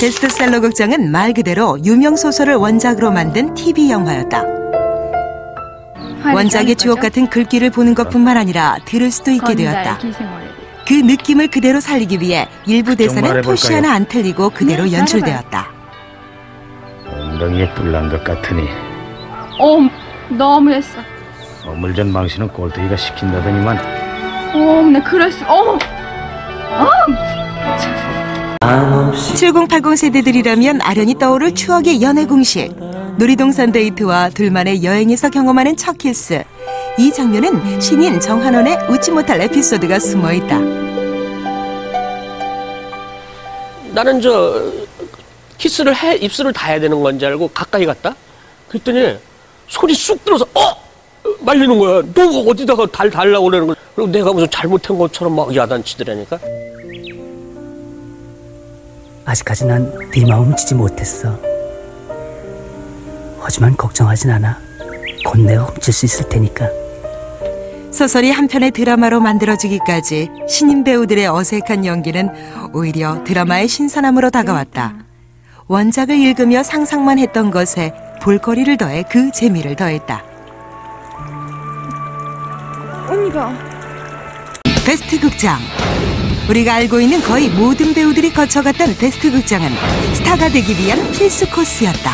베스트셀러 극장은 말 그대로 유명 소설을 원작으로 만든 TV 영화였다. 원작의 주옥 같은 글귀를 보는 것뿐만 아니라 들을 수도 있게 되었다. 그 느낌을 그대로 살리기 위해 일부 대사는 토시 하나 안 틀리고 그대로 네, 연출되었다. 엉덩이에 뿔난 것 같으니 어, 너무했어. 어물전 망신은 꼴뚜기가 시킨다더니만 어, 나 그랬어. 어, 7080 세대들이라면 아련히 떠오를 추억의 연애 공식. 놀이동산 데이트와 둘만의 여행에서 경험하는 첫 키스. 이 장면은 신인 정한용의 웃지 못할 에피소드가 숨어 있다. 나는 저 키스를 해 입술을 닿아야 되는 건지 알고 가까이 갔다. 그랬더니 손이 쑥 들어서 어 말리는 거야. 너 어디다가 달 달라고 그러는 거야. 그리고 내가 무슨 잘못한 것처럼 막 야단치더라니까. 아직까지 난 네 마음 훔치지 못했어. 하지만 걱정하진 않아. 곧 내가 훔칠 수 있을 테니까. 소설이 한 편의 드라마로 만들어지기까지 신인 배우들의 어색한 연기는 오히려 드라마의 신선함으로 다가왔다. 원작을 읽으며 상상만 했던 것에 볼거리를 더해 그 재미를 더했다. 언니가. 베스트 극장. 우리가 알고 있는 거의 모든 배우들이 거쳐갔던 베스트 극장은 스타가 되기 위한 필수 코스였다.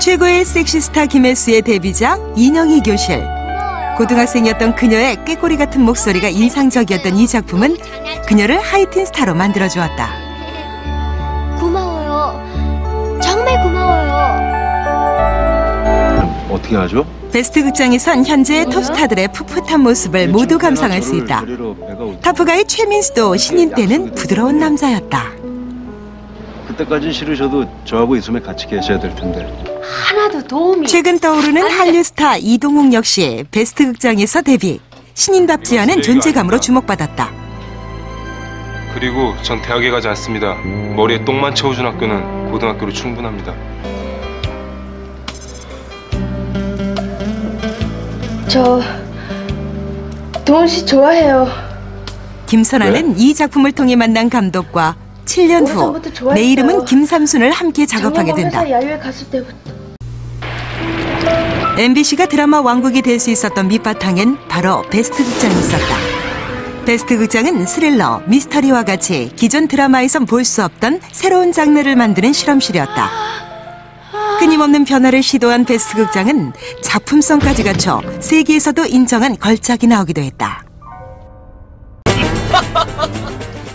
최고의 섹시 스타 김혜수의 데뷔작 인형의 교실. 고등학생이었던 그녀의 꾀꼬리 같은 목소리가 인상적이었던 이 작품은 그녀를 하이틴 스타로 만들어 주었다. 고마워요. 정말 고마워요. 어떻게 하죠? 베스트 극장에선 현재의 톱스타들의 풋풋한 모습을 모두 감상할 수 있다. 타프가의 최민수도 신인 때는 부드러운 남자였다. 그때까진 싫으셔도 저하고 있으면 같이 계셔야 될 텐데. 하나도 도움이. 최근 떠오르는 한류 스타 이동욱 역시 베스트 극장에서 데뷔. 신인답지 않은 존재감으로 주목받았다. 그리고 전 대학에 가지 않습니다. 머리에 똥만 채워준 학교는 고등학교로 충분합니다. 저 도훈 씨 좋아해요. 김선아는 이 작품을 통해 만난 감독과 7년 후 오래전부터 좋아했어요. 내 이름은 김삼순을 함께 작업하게 된다. 야유회 갔을 때부터. MBC가 드라마 왕국이 될 수 있었던 밑바탕엔 바로 베스트 극장이 있었다. 베스트 극장은 스릴러, 미스터리와 같이 기존 드라마에선 볼 수 없던 새로운 장르를 만드는 실험실이었다. 끊임없는 변화를 시도한 베스트 극장은 작품성까지 갖춰 세계에서도 인정한 걸작이 나오기도 했다.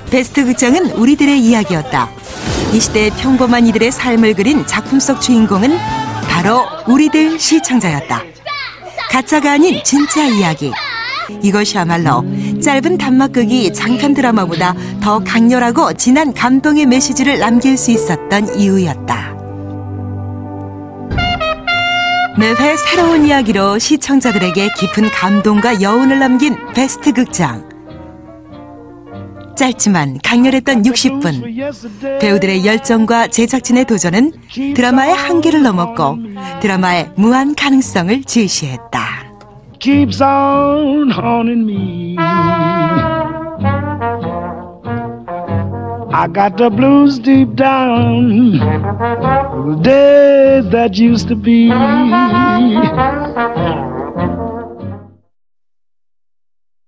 베스트 극장은 우리들의 이야기였다. 이 시대의 평범한 이들의 삶을 그린 작품 속 주인공은 바로 우리들 시청자였다. 가짜가 아닌 진짜 이야기. 이것이야말로 짧은 단막극이 장편 드라마보다 더 강렬하고 진한 감동의 메시지를 남길 수 있었던 이유였다. 매회 새로운 이야기로 시청자들에게 깊은 감동과 여운을 남긴 베스트 극장. 짧지만 강렬했던 60분. 배우들의 열정과 제작진의 도전은 드라마의 한계를 넘었고 드라마의 무한 가능성을 제시했다. keeps on haunting me. I got the blues deep down, days that used to be.